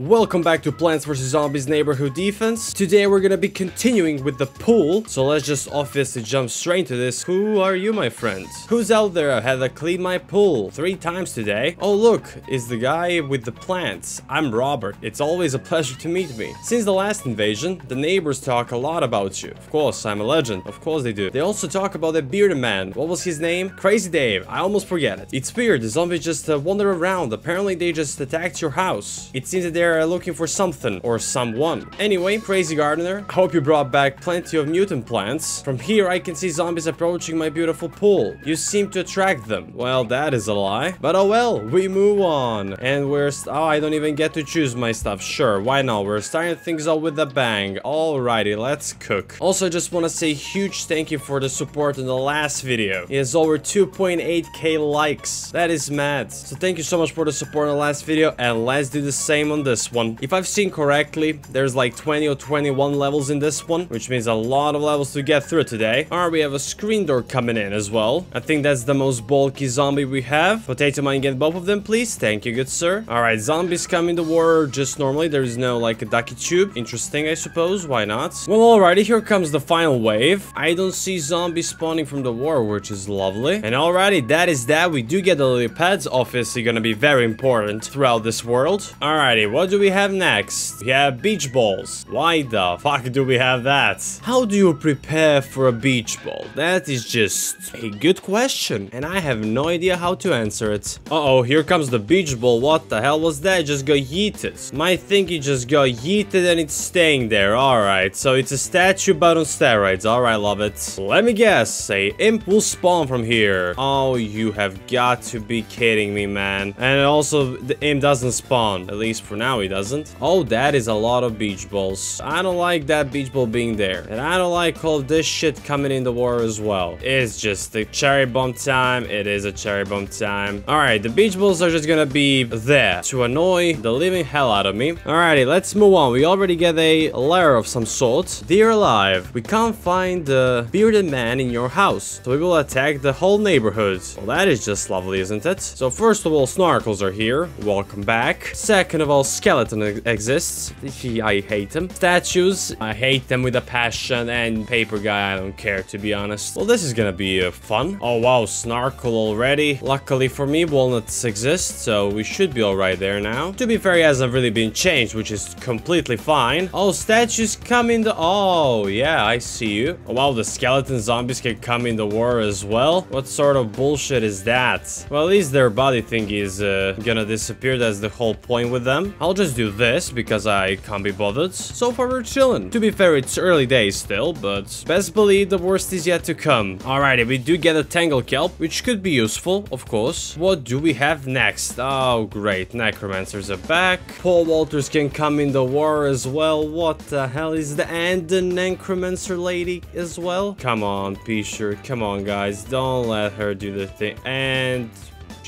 Welcome back to Plants vs Zombies Neighborhood Defense. Today we're gonna be continuing with the pool, so let's just obviously jump straight to this. Who are you, my friend? Who's out there? I had to clean my pool three times today. Oh look, is the guy with the plants. I'm Robert. It's always a pleasure to meet me. Since the last invasion, the neighbors talk a lot about you. Of course, I'm a legend. Of course they do. They also talk about the bearded man. What was his name? Crazy Dave. I almost forget it. It's weird. The zombies just uh, wander around. Apparently they just attacked your house. It seems that they're uh, looking for something or someone. Anyway, Crazy Gardener, I hope you brought back plenty of mutant plants. From here, I can see zombies approaching my beautiful pool. You seem to attract them. Well, that is a lie. But oh well, we move on. And we're... Oh, I don't even get to choose my stuff. Sure, why not? We're starting things off with a bang. Alrighty, let's cook. Also, just want to say huge thank you for the support in the last video. It has over 2.8k likes. That is mad. So thank you so much for the support in the last video. And let's do the same on this one. If I've seen correctly, there's like 20 or 21 levels in this one, which means a lot of levels to get through today. Alright, we have a screen door coming in as well. I think that's the most bulky zombie we have. Potato Mine, get both of them, please. Thank you, good sir. Alright, zombies coming to war just normally. There is no like a ducky tube. Interesting, I suppose. Why not? Well, alrighty, here comes the final wave. I don't see zombies spawning from the war, which is lovely. And alrighty, that is that. We do get the lily pads, obviously gonna be very important throughout this world. Alrighty, what do we have next? We have beach balls. Why the fuck do we have that? How do you prepare for a beach ball? That is just a good question, and I have no idea how to answer it. Uh-oh, here comes the beach ball. What the hell was that? It just got yeeted. My thingy just got yeeted and it's staying there. Alright, so it's a statue but on steroids. Alright, love it. Let me guess. A imp will spawn from here. Oh, you have got to be kidding me, man. And also, the imp doesn't spawn. At least for now, he doesn't. Oh, that is a lot of beach balls. I don't like that beach ball being there. And I don't like all this shit coming in the war as well. It's just the cherry bomb time. It is a cherry bomb time. Alright, the beach balls are just gonna be there to annoy the living hell out of me. Alrighty, let's move on. We already get a lair of some sort. Dear alive, we can't find the bearded man in your house. So we will attack the whole neighborhood. Well, that is just lovely, isn't it? So first of all, snorkels are here. Welcome back. Second of all, skeleton exists. I hate them. Statues, I hate them with a passion. And paper guy, I don't care, to be honest. Well, this is gonna be uh, fun. Oh, wow, Snarkle already. Luckily for me, walnuts exist, so we should be alright there now. To be fair, he hasn't really been changed, which is completely fine. Oh, statues come in the... Oh, yeah, I see you. Oh, wow, the skeleton zombies can come in the war as well. What sort of bullshit is that? Well, at least their body thingy is uh, gonna disappear. That's the whole point with them. Just do this because I can't be bothered. So far, we're chilling. To be fair, it's early days still, but best believe the worst is yet to come. Alrighty, we do get a Tangle Kelp, which could be useful, of course. What do we have next? Oh, great. Necromancers are back. Pole Vaulters can come in the war as well. What the hell is the... And the Necromancer lady as well? Come on, Pisher. Come on, guys. Don't let her do the thing. And...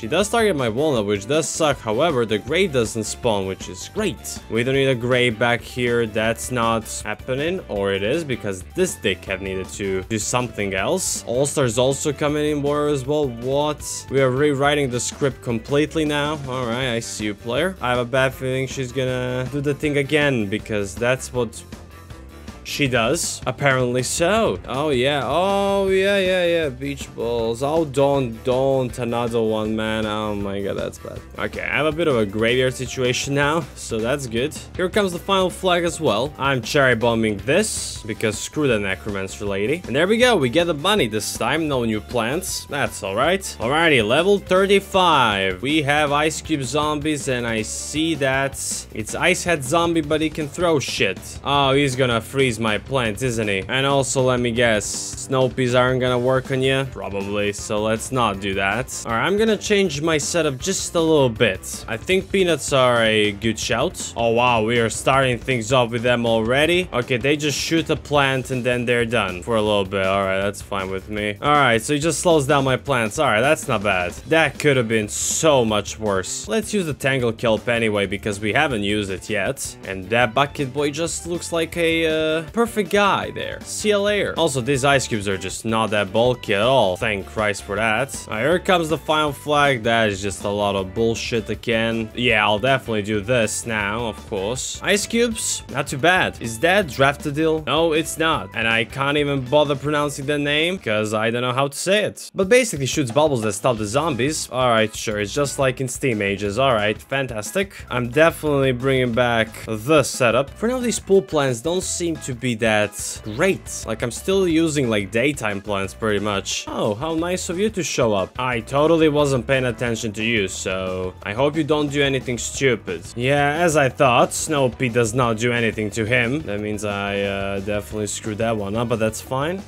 She does target my walnut, which does suck. However, the gray doesn't spawn, which is great. We don't need a gray back here. That's not happening. Or it is, because this dickhead needed to do something else. All-Star's also coming in war as well. What? We are rewriting the script completely now. Alright, I see you, player. I have a bad feeling she's gonna do the thing again, because that's what she does. Apparently so. Oh, yeah. Oh, yeah, yeah, yeah. Beach balls. Oh, don't, don't. Another one, man. Oh, my God, that's bad. Okay, I have a bit of a graveyard situation now, so that's good. Here comes the final flag as well. I'm cherry bombing this, because screw the necromancer lady. And there we go. We get the bunny this time. No new plants. That's all right. Alrighty, level 35. We have ice cube zombies, and I see that it's ice head zombie, but he can throw shit. Oh, he's gonna freeze my plants, isn't he? And also, let me guess, snow aren't gonna work on you? Probably, so let's not do that. Alright, I'm gonna change my setup just a little bit. I think peanuts are a good shout. Oh, wow, we are starting things off with them already. Okay, they just shoot a plant and then they're done for a little bit. Alright, that's fine with me. Alright, so he just slows down my plants. Alright, that's not bad. That could have been so much worse. Let's use the Tangle Kelp anyway, because we haven't used it yet. And that bucket boy just looks like a, uh, perfect guy there. See you later. Also, these ice cubes are just not that bulky at all. Thank Christ for that. Here comes the final flag. That is just a lot of bullshit again. Yeah, I'll definitely do this now, of course. Ice cubes? Not too bad. Is that Draftadil? No, it's not. And I can't even bother pronouncing the name because I don't know how to say it. But basically shoots bubbles that stop the zombies. Alright, sure. It's just like in Steam Ages. Alright, fantastic. I'm definitely bringing back the setup. For now, these pool plants don't seem to be that great. Like, I'm still using, like, daytime plans pretty much. Oh, how nice of you to show up. I totally wasn't paying attention to you, so I hope you don't do anything stupid. Yeah, as I thought, Snow Pea does not do anything to him. That means I uh, definitely screwed that one up, but that's fine.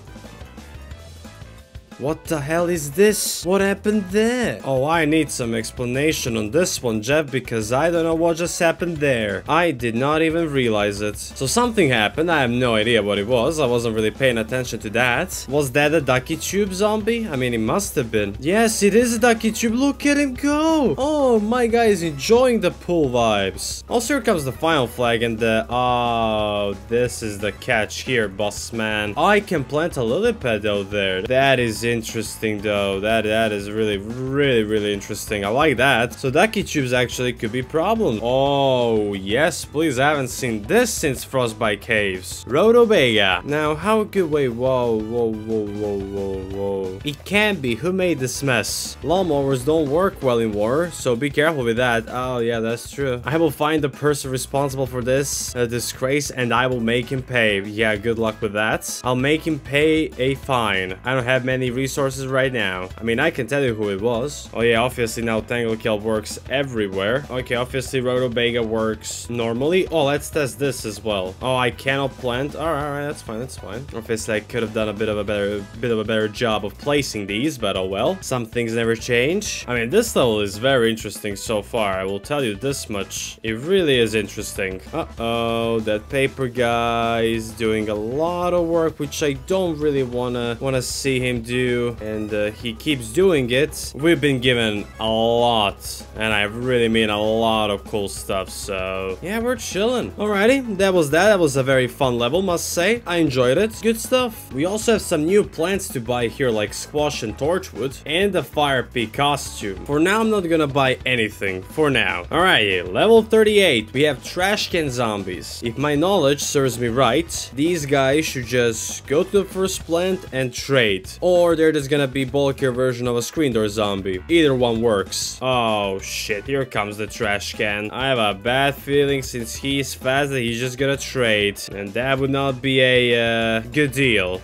What the hell is this? What happened there? Oh, I need some explanation on this one, Jeff, because I don't know what just happened there. I did not even realize it. So something happened, I have no idea what it was. I wasn't really paying attention to that. Was that a Ducky Tube zombie? I mean, it must have been. Yes, it is a Ducky Tube. Look at him go. Oh, my guy is enjoying the pool vibes. Also, here comes the final flag and the... Oh, this is the catch here, boss man. I can plant a lily pad out there. That is interesting though. That that is really, really, really interesting. I like that. So Ducky Tubes actually could be problem. Oh, yes, please. I haven't seen this since Frostbite Caves. Rotobaga. Now, how good... Wait, whoa, whoa, whoa, whoa, whoa, whoa. It can't be. Who made this mess? Lawnmowers don't work well in war, so be careful with that. Oh, yeah, that's true. I will find the person responsible for this uh, disgrace, and I will make him pay. Yeah, good luck with that. I'll make him pay a fine. I don't have many resources right now. I mean, I can tell you who it was. Oh yeah, obviously now Tangle Kelp works everywhere. Okay, obviously Rotobaga works normally. Oh, let's test this as well. Oh, I cannot plant. Alright, alright, that's fine, that's fine. Obviously, I could have done a bit of a better bit of a better job of placing these, but oh well. Some things never change. I mean, this level is very interesting so far. I will tell you this much. It really is interesting. Uh-oh, that paper guy is doing a lot of work, which I don't really wanna wanna see him do and uh, he keeps doing it. We've been given a lot, and I really mean a lot of cool stuff, so yeah, we're chilling. Alrighty, that was that. That was a very fun level, must say. I enjoyed it. Good stuff. We also have some new plants to buy here, like squash and torchwood, and the fire pea costume. For now, I'm not gonna buy anything, for now. Alrighty, level 38, we have trash can zombies. If my knowledge serves me right, these guys should just go to the first plant and trade. Or they're there's gonna be bulkier version of a screen door zombie. Either one works. Oh shit, here comes the trash can. I have a bad feeling since he's fast that he's just gonna trade. And that would not be a uh, good deal.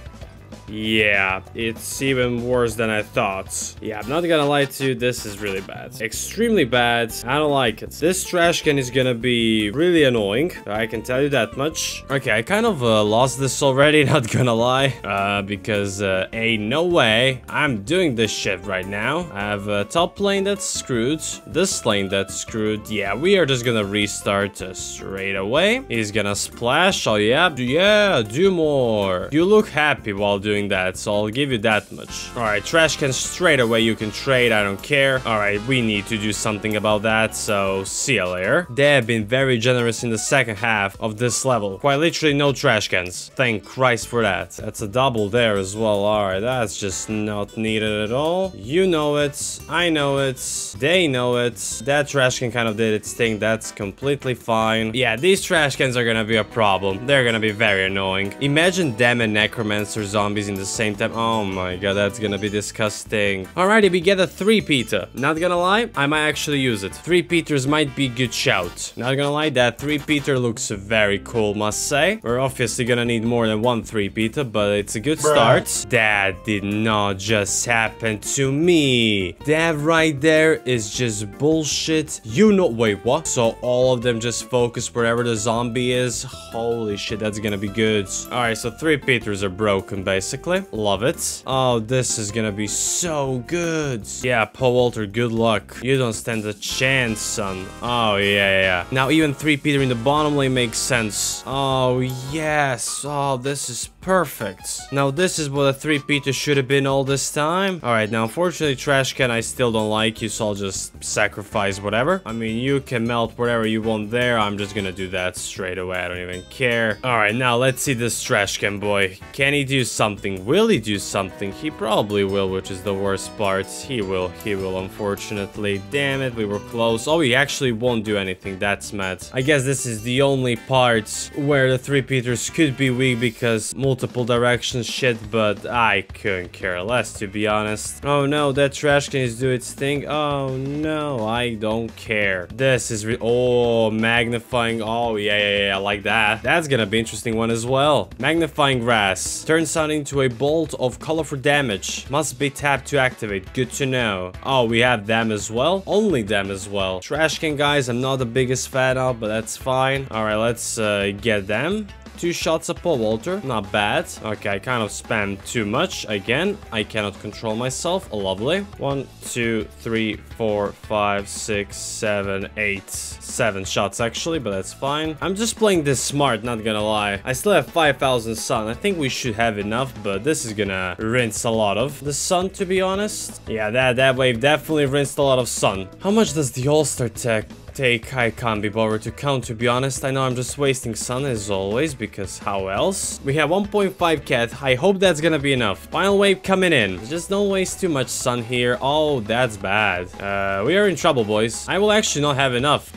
Yeah, it's even worse than I thought. Yeah, I'm not gonna lie to you, this is really bad. Extremely bad. I don't like it. This trash can is gonna be really annoying. I can tell you that much. Okay, I kind of uh, lost this already, not gonna lie. Uh, because, uh, ain't no way I'm doing this shit right now. I have a top lane that's screwed. This lane that's screwed. Yeah, we are just gonna restart uh, straight away. He's gonna splash. Oh, yeah, yeah, do more. You look happy while doing doing that, so I'll give you that much. Alright, trash can straight away you can trade, I don't care. Alright, we need to do something about that, so see you later. They have been very generous in the second half of this level. Quite literally no trash cans. Thank Christ for that. That's a double there as well. Alright, that's just not needed at all. You know it, I know it, they know it. That trash can kind of did its thing, that's completely fine. Yeah, these trash cans are gonna be a problem. They're gonna be very annoying. Imagine them and necromancer zombies in the same time. Oh my god, that's gonna be disgusting. Alrighty, we get a 3-peter. Not gonna lie, I might actually use it. 3-peters might be good shout. Not gonna lie, that 3-peter looks very cool, must say. We're obviously gonna need more than one 3-peter, but it's a good start. That did not just happen to me. That right there is just bullshit. You know- wait, what? So all of them just focus wherever the zombie is? Holy shit, that's gonna be good. Alright, so 3-peters are broken, basically basically. Love it. Oh, this is gonna be so good. Yeah, Pole Vaulter, good luck. You don't stand a chance, son. Oh, yeah, yeah. Now, even 3 Peter in the bottom lane makes sense. Oh, yes. Oh, this is perfect. Now, this is what a 3 Peter should have been all this time. Alright, now, unfortunately, Trash Can, I still don't like you, so I'll just sacrifice whatever. I mean, you can melt whatever you want there. I'm just gonna do that straight away. I don't even care. Alright, now, let's see this Trash Can boy. Can he do something? Will he do something? He probably will, which is the worst part. He will. He will, unfortunately. Damn it, we were close. Oh, he actually won't do anything. That's mad. I guess this is the only part where the 3 Peters could be weak because multiple directions shit, but I couldn't care less, to be honest. Oh no, that trash can is do its thing. Oh no, I don't care. This is Oh, magnifying. Oh, yeah, yeah, yeah, I like that. That's gonna be interesting one as well. Magnifying grass. Turns sun into a bolt of colorful damage. Must be tapped to activate. Good to know. Oh, we have them as well. Only them as well. Trash can guys, I'm not the biggest fan of, but that's fine. All right, let's uh, get them. Two shots at Pole Vaulter, not bad. Okay, I kind of spammed too much. Again, I cannot control myself. Lovely. One, two, three, four, five, six, seven, eight. Seven shots actually, but that's fine. I'm just playing this smart, not gonna lie. I still have 5,000 sun. I think we should have enough, but this is gonna rinse a lot of the sun, to be honest. Yeah, that, that wave definitely rinsed a lot of sun. How much does the All-Star tech take I can't be bothered to count to be honest. I know I'm just wasting sun as always because how else? We have 1.5 cat. I hope that's gonna be enough. Final wave coming in. Just don't waste too much sun here. Oh, that's bad. Uh, we are in trouble, boys. I will actually not have enough.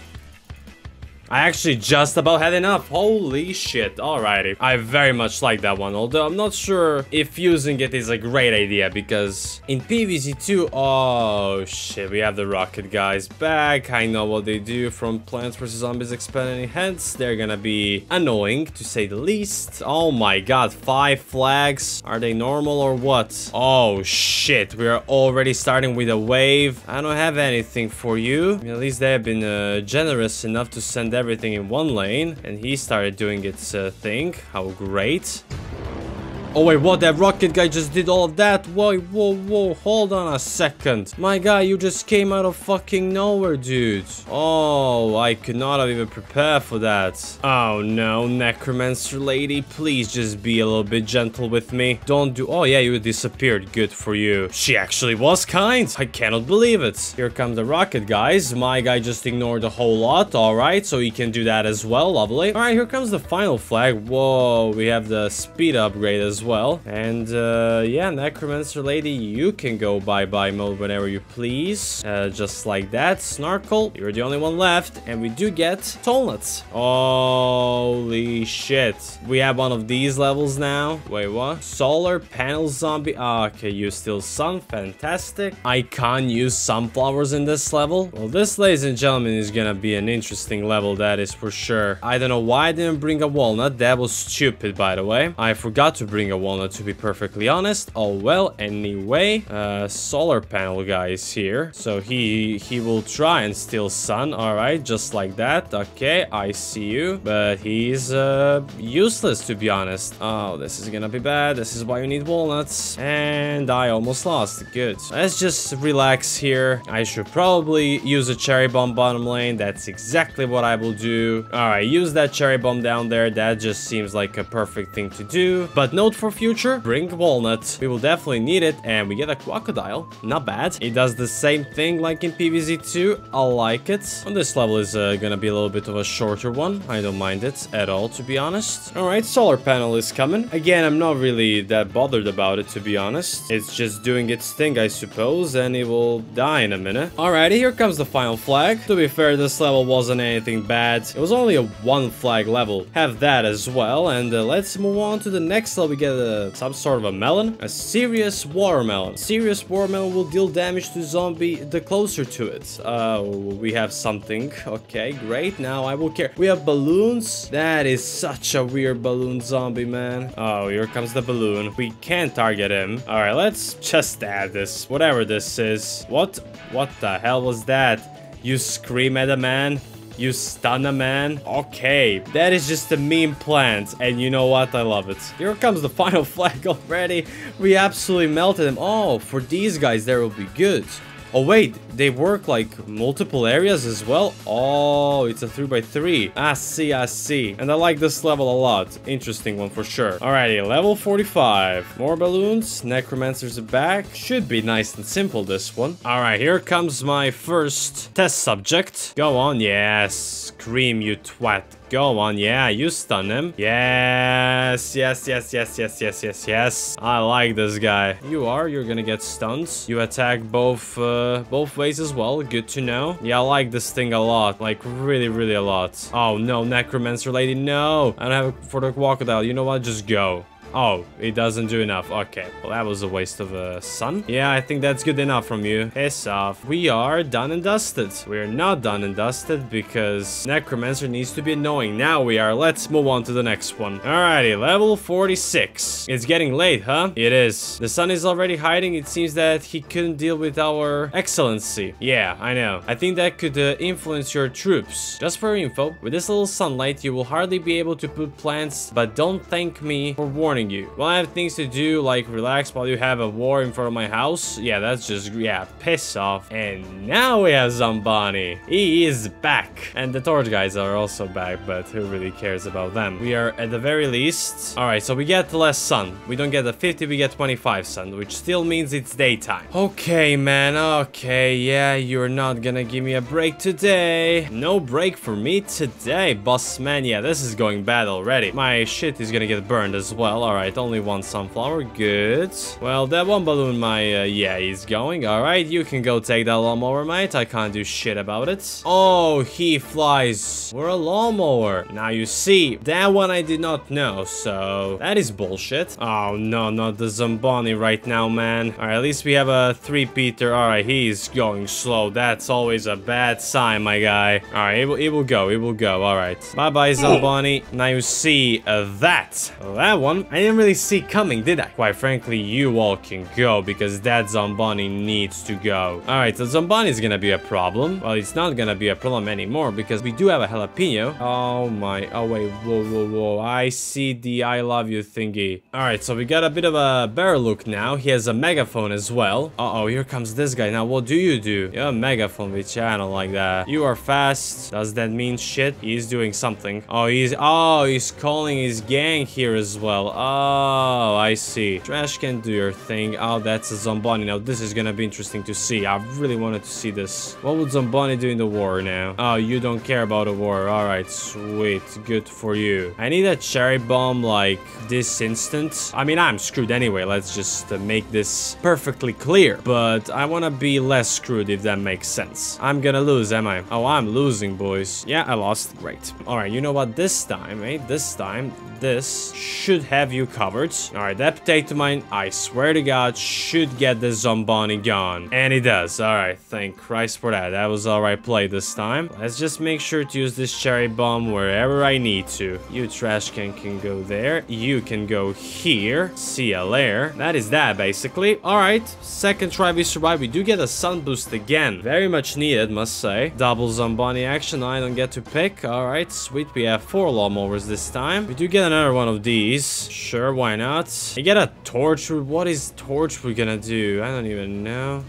I actually just about had enough. Holy shit. Alrighty. I very much like that one. Although I'm not sure if using it is a great idea because in PvZ2... Oh shit. We have the rocket guys back. I know what they do from Plants vs. Zombies expanding hence. They're gonna be annoying to say the least. Oh my god. Five flags. Are they normal or what? Oh shit. We are already starting with a wave. I don't have anything for you. At least they have been uh, generous enough to send everything in one lane and he started doing its uh, thing. How great. Oh wait, what? That rocket guy just did all of that? Whoa, whoa, whoa, hold on a second. My guy, you just came out of fucking nowhere, dude. Oh, I could not have even prepared for that. Oh no, Necromancer lady, please just be a little bit gentle with me. Don't do- Oh yeah, you disappeared. Good for you. She actually was kind. I cannot believe it. Here comes the rocket guys. My guy just ignored a whole lot. Alright, so he can do that as well. Lovely. Alright, here comes the final flag. Whoa, we have the speed upgrade as well. And uh, yeah, Necromancer Lady, you can go bye-bye mode whenever you please. Uh, just like that. Snarkle, you're the only one left. And we do get Tall-nuts. Holy shit. We have one of these levels now. Wait, what? Solar panel zombie. Ah, okay, you still sun. Fantastic. I can't use sunflowers in this level. Well, this, ladies and gentlemen, is gonna be an interesting level, that is for sure. I don't know why I didn't bring a walnut. That was stupid, by the way. I forgot to bring a walnut, to be perfectly honest. Oh, well, anyway. Uh, solar panel guy is here. So he, he will try and steal sun. All right, just like that. Okay, I see you. But he's uh, useless, to be honest. Oh, this is gonna be bad. This is why you need walnuts. And I almost lost. Good. Let's just relax here. I should probably use a cherry bomb bottom lane. That's exactly what I will do. All right, use that cherry bomb down there. That just seems like a perfect thing to do. But note for future, bring walnut. We will definitely need it. And we get a crocodile. Not bad. It does the same thing like in PvZ2. I like it. This level is uh, gonna be a little bit of a shorter one. I don't mind it at all, to be honest. All right, solar panel is coming. Again, I'm not really that bothered about it, to be honest. It's just doing its thing, I suppose, and it will die in a minute. Alrighty, here comes the final flag. To be fair, this level wasn't anything bad. It was only a one flag level. Have that as well, and uh, let's move on to the next level. We get uh, some sort of a melon. A serious watermelon. Serious watermelon will deal damage to zombie the closer to it. Uh, we have something. Okay, great. Now I will care. We have balloons. That is such a weird balloon zombie, man. Oh, here comes the balloon. We can't target him. All right, let's just add this. Whatever this is. What? What the hell was that? You scream at a man? You stun a man? Okay, that is just a meme plant. And you know what? I love it. Here comes the final flag already. We absolutely melted him. Oh, for these guys, there will be good. Oh wait, they work like multiple areas as well? Oh, it's a 3x3. I see, I see. And I like this level a lot. Interesting one for sure. Alrighty, level 45. More balloons. Necromancers are back. Should be nice and simple, this one. Alright, here comes my first test subject. Go on, yes. Scream, you twat. Go on, yeah, you stun him. Yes, yes, yes, yes, yes, yes, yes, yes. I like this guy. You are, you're gonna get stunned. You attack both, uh, both ways as well. Good to know. Yeah, I like this thing a lot. Like, really, really a lot. Oh, no, Necromancer lady, no. I don't have a for the crocodile. You know what? Just go. Oh, it doesn't do enough. Okay, well, that was a waste of a sun. Yeah, I think that's good enough from you. Piss off. We are done and dusted. We're not done and dusted because Necromancer needs to be annoying. Now we are. Let's move on to the next one. Alrighty, level 46. It's getting late, huh? It is. The sun is already hiding. It seems that he couldn't deal with our excellency. Yeah, I know. I think that could uh, influence your troops. Just for info, with this little sunlight, you will hardly be able to put plants, but don't thank me for warning you. Well, I have things to do, like relax while you have a war in front of my house. Yeah, that's just, yeah, piss off. And now we have Zambani. He is back. And the torch guys are also back, but who really cares about them? We are at the very least. All right, so we get less sun. We don't get the 50, we get 25 sun, which still means it's daytime. Okay, man, okay. Yeah, you're not gonna give me a break today. No break for me today, boss man. Yeah, this is going bad already. My shit is gonna get burned as well. All Alright, only one sunflower. Good. Well, that one balloon, my, uh, yeah, is going. Alright, you can go take that lawnmower, mate. I can't do shit about it. Oh, he flies. We're a lawnmower. Now, you see, that one I did not know, so that is bullshit. Oh, no, not the Zamboni right now, man. Alright, at least we have a three-peater. Alright, he's going slow. That's always a bad sign, my guy. Alright, it will, it will go. It will go. Alright. Bye-bye, Zamboni. Now, you see uh, that. That one, I didn't really see coming, did I? Quite frankly, you all can go because that Zamboni needs to go. Alright, so Zamboni is gonna be a problem. Well, it's not gonna be a problem anymore because we do have a jalapeno. Oh my, oh wait, whoa, whoa, whoa. I see the I love you thingy. Alright, so we got a bit of a better look now. He has a megaphone as well. Uh-oh, here comes this guy. Now, what do you do? You have a megaphone, which I don't like that. You are fast. Does that mean shit? He's doing something. Oh, he's, oh, he's calling his gang here as well. Oh, I see. Trash can do your thing. Oh, that's a Zomboni. Now, this is gonna be interesting to see. I really wanted to see this. What would Zomboni do in the war now? Oh, you don't care about the war. Alright, sweet. Good for you. I need a cherry bomb, like, this instant. I mean, I'm screwed anyway. Let's just uh, make this perfectly clear. But I want to be less screwed, if that makes sense. I'm gonna lose, am I? Oh, I'm losing, boys. Yeah, I lost. Great. Alright, you know what? This time, eh? This time, this should have you covered. Alright, that potato mine, I swear to god, should get the Zomboni gone. And it does. Alright, thank Christ for that. That was alright play this time. Let's just make sure to use this cherry bomb wherever I need to. You trash can can go there. You can go here. See ya later. That is that, basically. Alright, second try we survive. We do get a sun boost again. Very much needed, must say. Double Zamboni action. I don't get to pick. Alright, sweet. We have four lawnmowers this time. We do get another one of these. Sure, why not? I get a torch. What is torch we gonna do? I don't even know.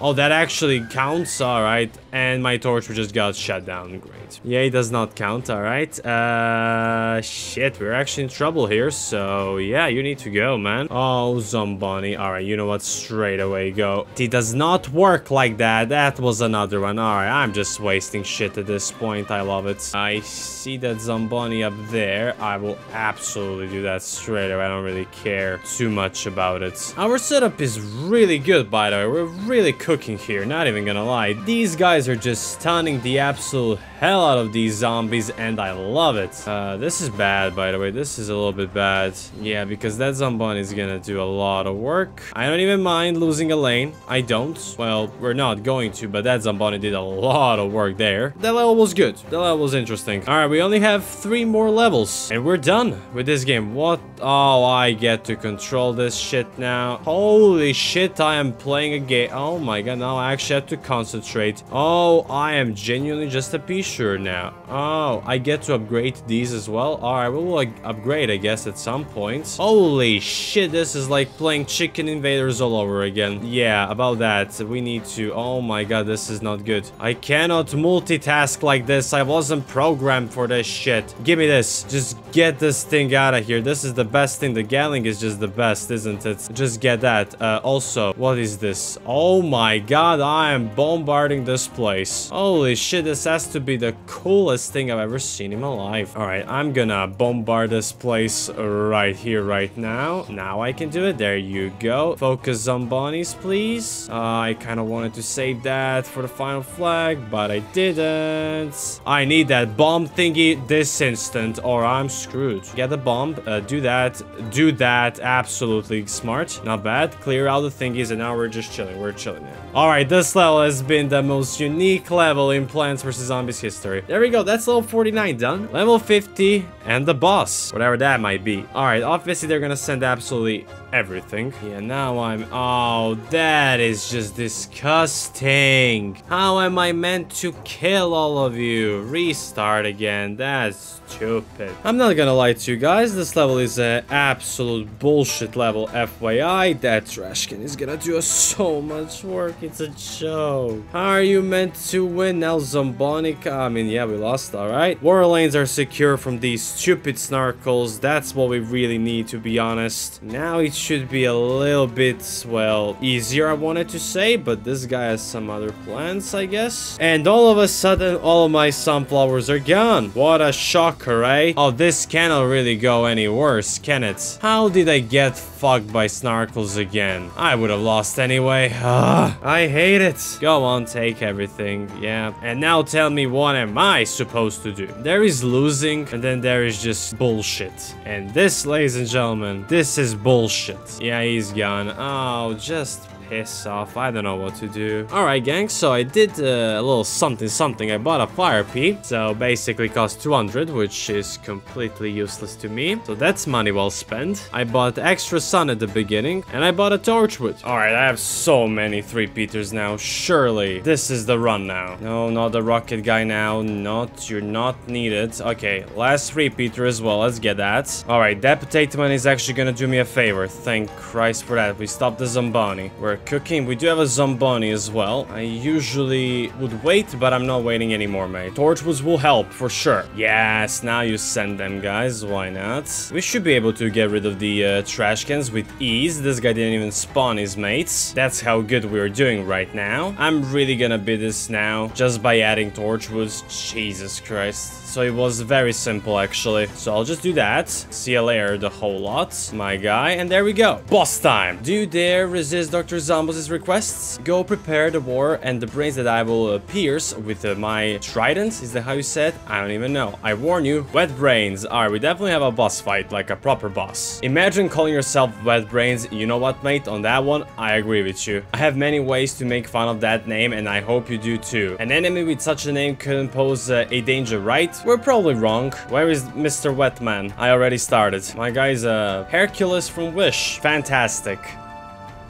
Oh, that actually counts? Alright. And my torch just got shut down. Great. Yeah, it does not count. Alright. Uh, shit. We're actually in trouble here. So, yeah, you need to go, man. Oh, Zomboni, Alright, you know what? Straight away go. It does not work like that. That was another one. Alright, I'm just wasting shit at this point. I love it. I see that Zomboni up there. I will absolutely do that straight away. I don't really care too much about it. Our setup is really good, by the way. We're really cooking here, not even gonna lie. These guys are just stunning the absolute hell out of these zombies, and I love it. Uh, this is bad, by the way. This is a little bit bad. Yeah, because that Zamboni is gonna do a lot of work. I don't even mind losing a lane. I don't. Well, we're not going to, but that Zamboni did a lot of work there. That level was good. That level was interesting. All right, we only have three more levels, and we're done with this game. What? Oh, I get to control this shit now. Holy shit, I am playing a game. Oh my my god, now I actually have to concentrate. Oh, I am genuinely just a shooter now. Oh, I get to upgrade these as well. Alright, we will like, upgrade, I guess, at some point. Holy shit, this is like playing Chicken Invaders all over again. Yeah, about that. We need to... Oh my god, this is not good. I cannot multitask like this. I wasn't programmed for this shit. Give me this. Just get this thing out of here. This is the best thing. The Gatling is just the best, isn't it? Just get that. Uh, also, what is this? Oh my god, I am bombarding this place. Holy shit, this has to be the coolest thing I've ever seen in my life. Alright, I'm gonna bombard this place right here, right now. Now I can do it. There you go. Focus on bunnies, please. Uh, I kind of wanted to save that for the final flag, but I didn't. I need that bomb thingy this instant, or I'm screwed. Get the bomb. Uh, do that. Do that. Absolutely smart. Not bad. Clear out the thingies, and now we're just chilling. We're chilling. Alright, this level has been the most unique level in Plants vs. Zombies history. There we go. That's level 49 done. Level 50 and the boss. Whatever that might be. Alright, obviously they're gonna send absolutely everything. Yeah, now I'm... Oh, that is just disgusting. How am I meant to kill all of you? Restart again. That's stupid. I'm not gonna lie to you guys. This level is an absolute bullshit level. FYI, that trashkin is gonna do us so much work. It's a joke. How are you meant to win now, Zombonica? I mean, yeah, we lost, alright. War lanes are secure from these stupid snarkles. That's what we really need, to be honest. Now it should be a little bit, well, easier, I wanted to say, but this guy has some other plans, I guess. And all of a sudden, all of my sunflowers are gone. What a shocker, eh? Oh, this cannot really go any worse, can it? How did I get fucked by snarkles again? I would have lost anyway. Ugh, I hate it. Go on, take everything. Yeah. And now tell me what am I supposed to do? There is losing, and then there is just bullshit. And this, ladies and gentlemen, this is bullshit. Yeah, he's gone. Oh, just piss off. I don't know what to do. Alright, gang, so I did uh, a little something something. I bought a fire pea, so basically cost 200, which is completely useless to me. So that's money well spent. I bought extra sun at the beginning, and I bought a torchwood. Alright, I have so many three peters now. Surely, this is the run now. No, not the rocket guy now. Not, you're not needed. Okay, last three peter as well. Let's get that. Alright, that potato man is actually gonna do me a favor. Thank Christ for that. We stopped the Zombani. We're cooking. We do have a Zomboni as well. I usually would wait, but I'm not waiting anymore, mate. Torchwoods will help, for sure. Yes, now you send them, guys. Why not? We should be able to get rid of the uh, trash cans with ease. This guy didn't even spawn his mates. That's how good we're doing right now. I'm really gonna beat this now, just by adding Torchwoods. Jesus Christ. So it was very simple, actually. So I'll just do that. CLA the whole lot, my guy. And there we go. Boss time. Do you dare resist Dr. Zomboss' requests? Go prepare the war and the brains that I will pierce with uh, my trident. Is that how you said? I don't even know. I warn you. Wet brains. Alright, we definitely have a boss fight, like a proper boss. Imagine calling yourself Wet Brains. You know what, mate? On that one, I agree with you. I have many ways to make fun of that name, and I hope you do too. An enemy with such a name couldn't pose uh, a danger, right? We're probably wrong. Where is Mr. Wetman? I already started. My guy's a uh, Hercules from Wish. Fantastic.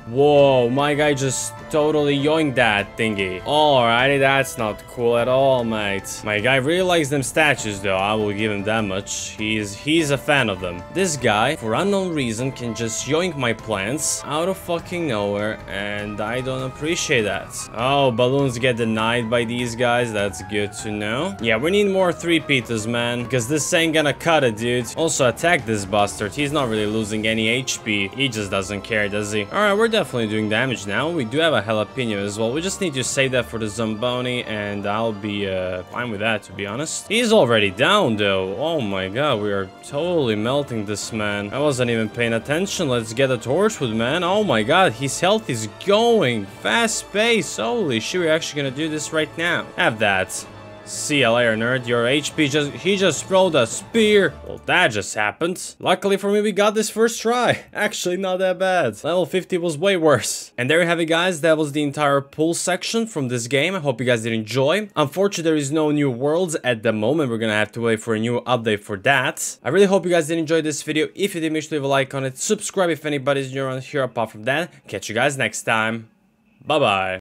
Whoa, my guy just totally yoinked that thingy. Alrighty, that's not cool at all, mate. My guy really likes them statues, though. I will give him that much. He's he's a fan of them. This guy, for unknown reason, can just yoink my plants out of fucking nowhere, and I don't appreciate that. Oh, balloons get denied by these guys. That's good to know. Yeah, we need more three Peters, man, because this ain't gonna cut it, dude. Also, attack this bastard. He's not really losing any HP. He just doesn't care, does he? Alright, we're definitely doing damage now. We do have a jalapeno as well. We just need to save that for the Zomboni, and I'll be uh, fine with that, to be honest. He's already down, though. Oh my god, we are totally melting this man. I wasn't even paying attention. Let's get a torchwood, man. Oh my god, his health is going. Fast pace. Holy shit, we're actually gonna do this right now. Have that. See you later, nerd. Your HP just- he just thrown a spear. Well, that just happened. Luckily for me, we got this first try. Actually, not that bad. Level 50 was way worse. And there you have it, guys. That was the entire pool section from this game. I hope you guys did enjoy. Unfortunately, there is no new worlds at the moment. We're gonna have to wait for a new update for that. I really hope you guys did enjoy this video. If you did, make sure to leave a like on it. Subscribe if anybody's new around here. Apart from that, catch you guys next time. Bye-bye.